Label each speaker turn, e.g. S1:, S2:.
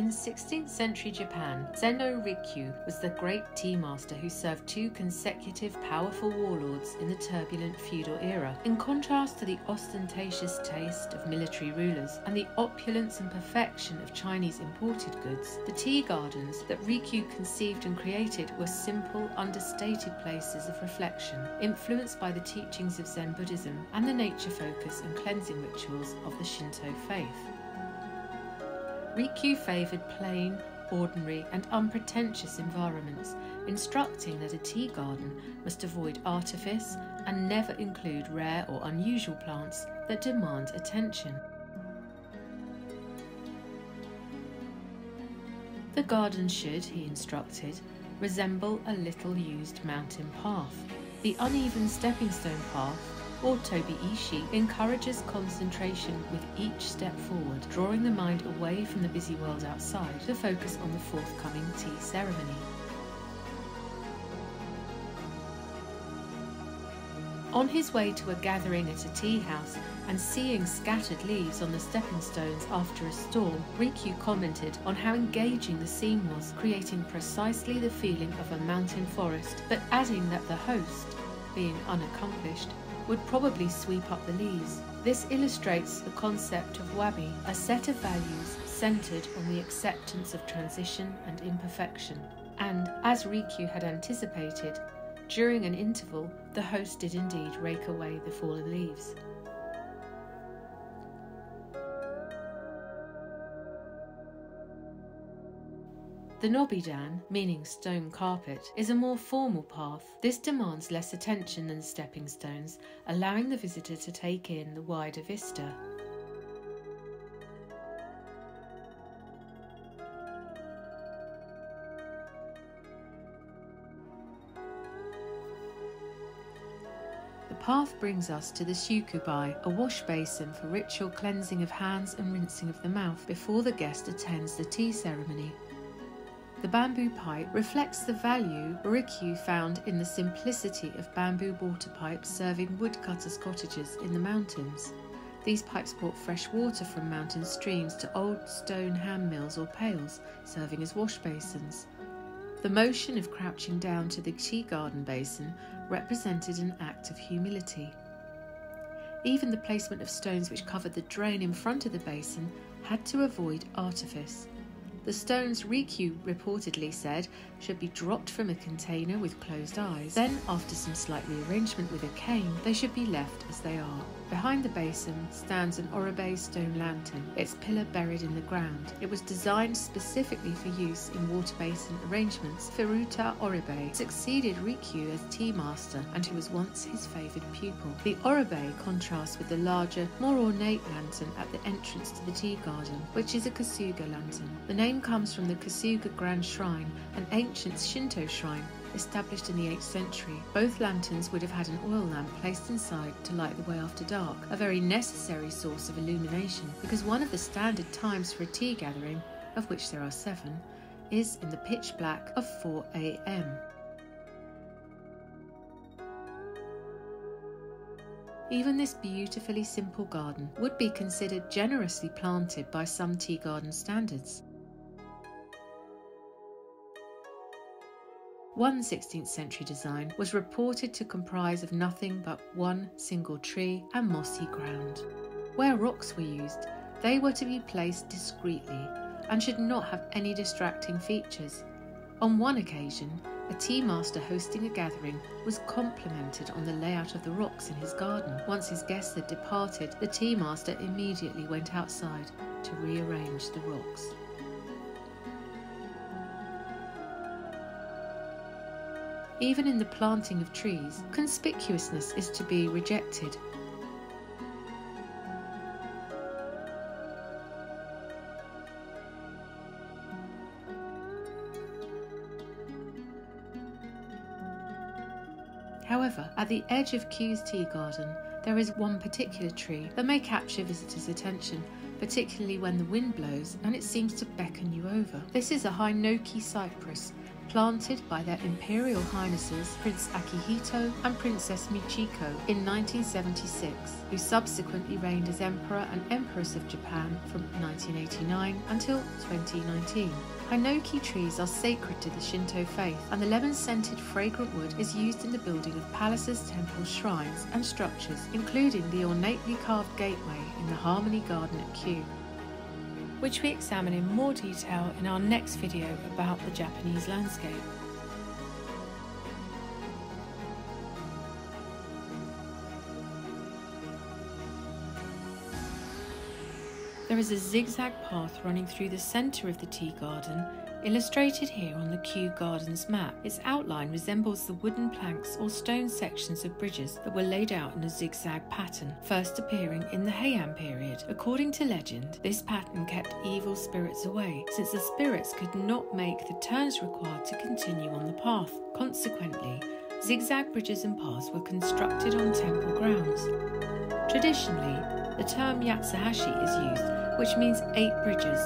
S1: In 16th century Japan, Sen no Rikyu was the great tea master who served two consecutive powerful warlords in the turbulent feudal era. In contrast to the ostentatious taste of military rulers and the opulence and perfection of Chinese imported goods, the tea gardens that Rikyu conceived and created were simple, understated places of reflection, influenced by the teachings of Zen Buddhism and the nature focus and cleansing rituals of the Shinto faith. Rikyu favoured plain, ordinary, and unpretentious environments, instructing that a tea garden must avoid artifice and never include rare or unusual plants that demand attention. The garden should, he instructed, resemble a little used mountain path. The uneven stepping stone path or Tobi Ishi encourages concentration with each step forward, drawing the mind away from the busy world outside to focus on the forthcoming tea ceremony. On his way to a gathering at a tea house and seeing scattered leaves on the stepping stones after a storm, Rikyu commented on how engaging the scene was, creating precisely the feeling of a mountain forest, but adding that the host, being unaccomplished, would probably sweep up the leaves. This illustrates the concept of wabi, a set of values centered on the acceptance of transition and imperfection. And, as Rikyu had anticipated, during an interval, the host did indeed rake away the fallen leaves. The nobedan, meaning stone carpet, is a more formal path. This demands less attention than stepping stones, allowing the visitor to take in the wider vista. The path brings us to the tsukubai, a wash basin for ritual cleansing of hands and rinsing of the mouth before the guest attends the tea ceremony. The bamboo pipe reflects the value Rikyu found in the simplicity of bamboo water pipes serving woodcutters' cottages in the mountains. These pipes brought fresh water from mountain streams to old stone hand mills or pails, serving as wash basins. The motion of crouching down to the tea garden basin represented an act of humility. Even the placement of stones which covered the drain in front of the basin had to avoid artifice. The stones Rikyu reportedly said should be dropped from a container with closed eyes. Then, after some slight rearrangement with a cane, they should be left as they are. Behind the basin stands an Oribe stone lantern, its pillar buried in the ground. It was designed specifically for use in water basin arrangements. Furuta Oribe succeeded Rikyu as tea master and who was once his favoured pupil. The Oribe contrasts with the larger, more ornate lantern at the entrance to the tea garden, which is a Kasuga lantern. The name comes from the Kasuga Grand Shrine, an ancient Shinto shrine established in the 8th century. Both lanterns would have had an oil lamp placed inside to light the way after dark, a very necessary source of illumination because one of the standard times for a tea gathering, of which there are seven, is in the pitch black of 4 am. Even this beautifully simple garden would be considered generously planted by some tea garden standards. One 16th century design was reported to comprise of nothing but one single tree and mossy ground. Where rocks were used, they were to be placed discreetly and should not have any distracting features. On one occasion, a tea master hosting a gathering was complimented on the layout of the rocks in his garden. Once his guests had departed, the tea master immediately went outside to rearrange the rocks. Even in the planting of trees, conspicuousness is to be rejected. However, at the edge of Kew's tea garden, there is one particular tree that may capture visitors' attention, particularly when the wind blows and it seems to beckon you over. This is a Hinoki cypress, planted by their Imperial Highnesses Prince Akihito and Princess Michiko in 1976, who subsequently reigned as Emperor and Empress of Japan from 1989 until 2019. Hinoki trees are sacred to the Shinto faith, and the lemon scented fragrant wood is used in the building of palaces, temples, shrines, and structures, including the ornately carved gateway in the Harmony Garden at Kew which we examine in more detail in our next video about the Japanese landscape. There is a zigzag path running through the centre of the tea garden Illustrated here on the Kew Gardens map, its outline resembles the wooden planks or stone sections of bridges that were laid out in a zigzag pattern, first appearing in the Heian period. According to legend, this pattern kept evil spirits away, since the spirits could not make the turns required to continue on the path. Consequently, zigzag bridges and paths were constructed on temple grounds. Traditionally, the term Yatsuhashi is used, which means eight bridges,